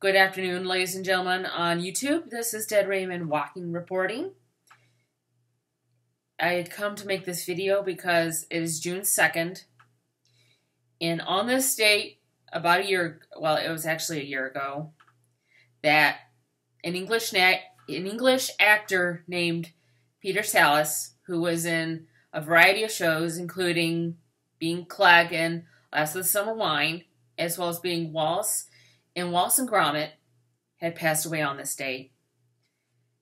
Good afternoon, ladies and gentlemen, on YouTube. This is Dead Rayman Walking Reporting. I had come to make this video because it is June 2nd, and on this date, about a year, well, it was actually a year ago, that an English, an English actor named Peter Sallis, who was in a variety of shows, including being Clegg in Last of the Summer Wine, as well as being Wallace and Wallace and Gromit had passed away on this day.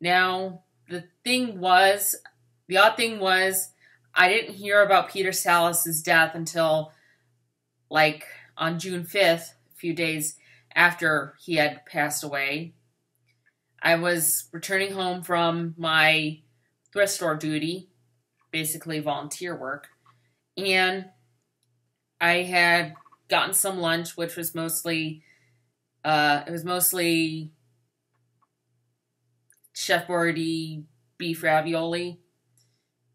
Now, the thing was, the odd thing was, I didn't hear about Peter Sallis's death until like on June 5th, a few days after he had passed away. I was returning home from my thrift store duty, basically volunteer work, and I had gotten some lunch, which was mostly uh, it was mostly Chef Boyardee beef ravioli,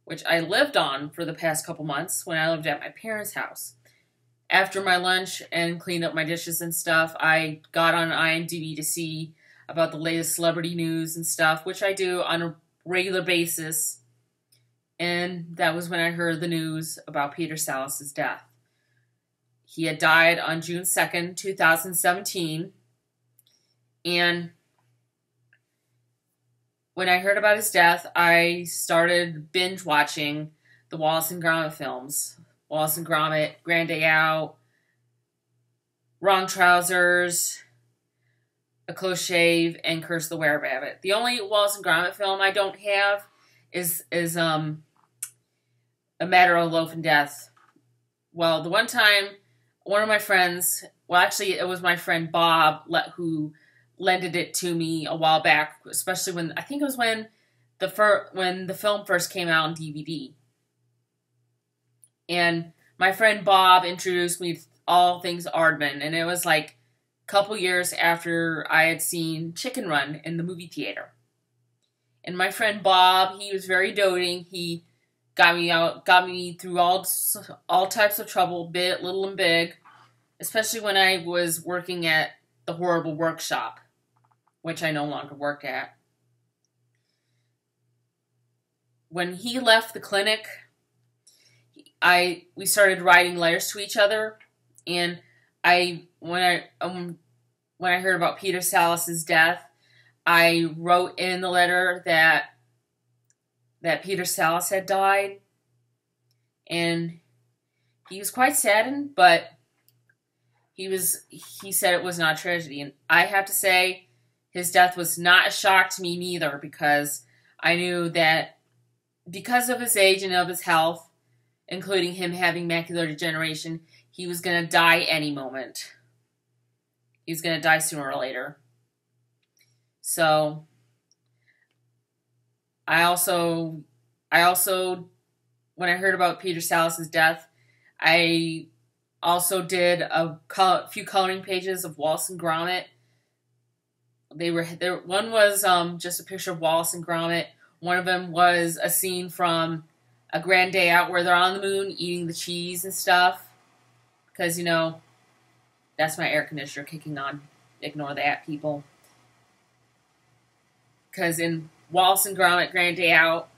which I lived on for the past couple months when I lived at my parents' house. After my lunch and cleaned up my dishes and stuff, I got on IMDb to see about the latest celebrity news and stuff, which I do on a regular basis. And that was when I heard the news about Peter Sallis's death. He had died on June 2nd, 2017 and when I heard about his death, I started binge watching the Wallace and Gromit films. Wallace and Gromit, Grand Day Out, Wrong Trousers, A Close Shave, and Curse the Were Rabbit. The only Wallace and Gromit film I don't have is is um A Matter of Life and Death. Well, the one time one of my friends, well actually it was my friend Bob who lended it to me a while back, especially when I think it was when the fir- when the film first came out on DVD. And my friend Bob introduced me to all things Aardman, and it was like a couple years after I had seen Chicken Run in the movie theater. And my friend Bob, he was very doting. He got me out, got me through all all types of trouble, bit, little, and big. Especially when I was working at the horrible workshop which I no longer work at. When he left the clinic, I we started writing letters to each other, and I when I um, when I heard about Peter Sallis's death, I wrote in the letter that that Peter Sallis had died, and he was quite saddened, but he was he said it was not a tragedy, and I have to say his death was not a shock to me neither because I knew that because of his age and of his health, including him having macular degeneration, he was going to die any moment. He's going to die sooner or later. So I also I also when I heard about Peter Sallis's death, I also did a few coloring pages of Wallace and Gromit they were there. One was um, just a picture of Wallace and Gromit. One of them was a scene from a Grand Day Out where they're on the moon eating the cheese and stuff. Because you know, that's my air conditioner kicking on. Ignore that, people. Because in Wallace and Gromit Grand Day Out,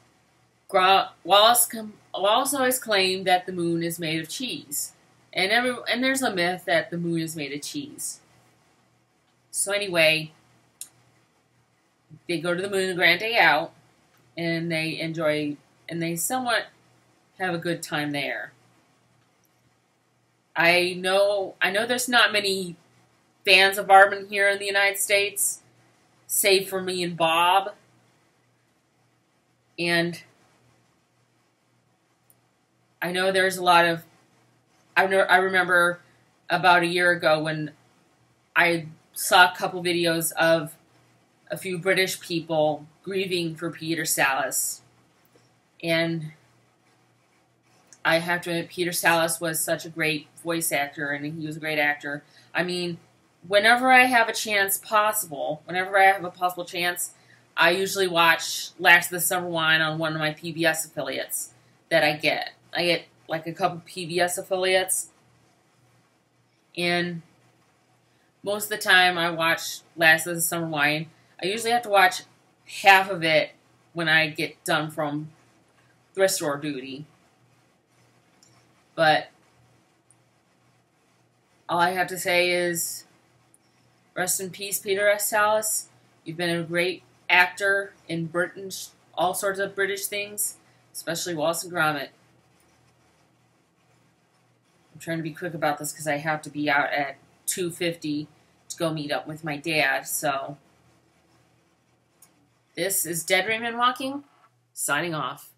Grom- Wallace com- Wallace always claimed that the moon is made of cheese, and every and there's a myth that the moon is made of cheese. So anyway, they go to the moon grand day out and they enjoy and they somewhat have a good time there. I know I know there's not many fans of Aardman here in the United States, save for me and Bob. And I know there's a lot of I know I remember about a year ago when I saw a couple videos of a few British people grieving for Peter Sallis. And I have to admit, Peter Sallis was such a great voice actor, and he was a great actor. I mean, whenever I have a chance possible, whenever I have a possible chance, I usually watch Last of the Summer Wine on one of my PBS affiliates that I get. I get like a couple PBS affiliates. And most of the time I watch Last of the Summer Wine. I usually have to watch half of it when I get done from thrift store duty. But all I have to say is rest in peace, Peter S. Sallis. You've been a great actor in Britain, all sorts of British things, especially Wallace and Gromit. I'm trying to be quick about this because I have to be out at 2.50 to go meet up with my dad, so... This is Dead Rayman Walking, signing off.